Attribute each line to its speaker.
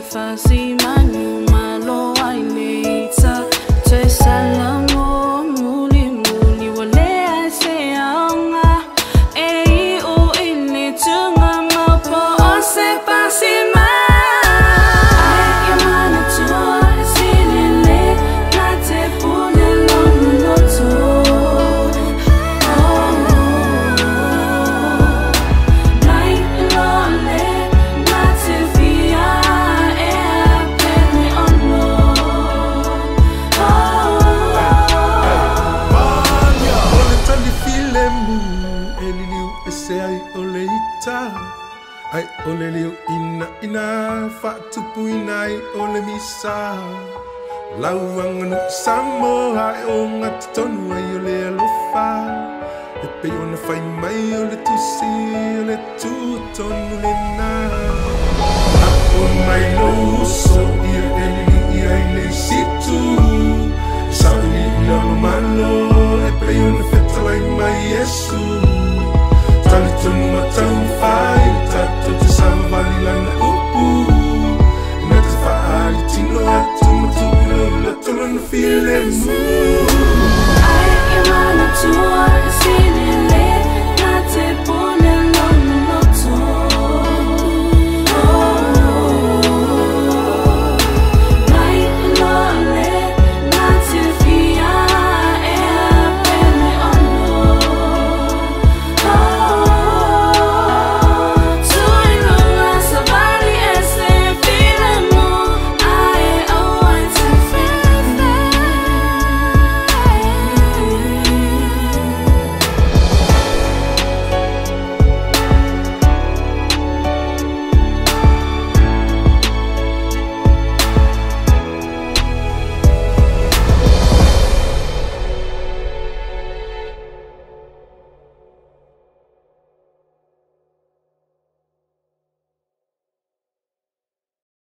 Speaker 1: if I see
Speaker 2: o le liu ina ina Fa tupu inai o le misa Lau wanganu samo hai o ngati tonu ai o le alofa. E pe ona fai mai o le tusi o le tu tonu le na. Apo mai no uso ia e li ia i le situ. Sauni ina lo malo e pe ona fetalai mai Yesu Kali tumatang faita Tata savali lana upu Nata faali tino atu Matu ilo la feel and